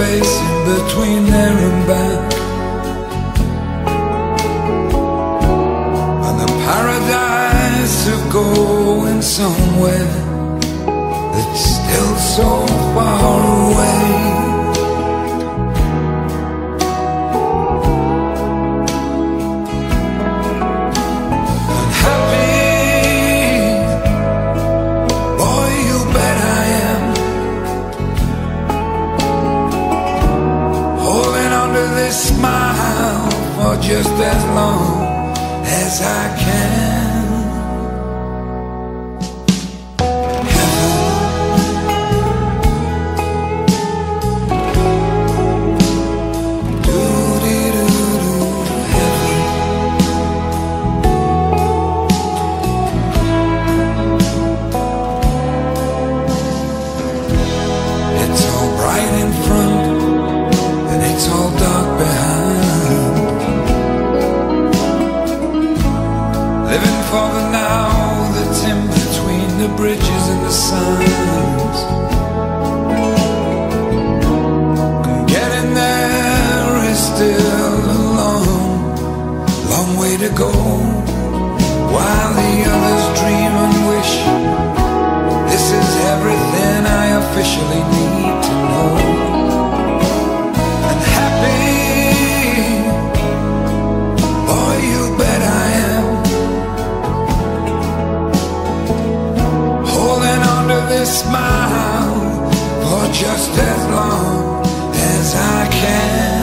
space in between there and back. And the paradise of going somewhere that's still so far away. Just as long as I can. And the getting still a long, long way to go. While the others dream and wish this is everything I officially need smile for just as long as I can.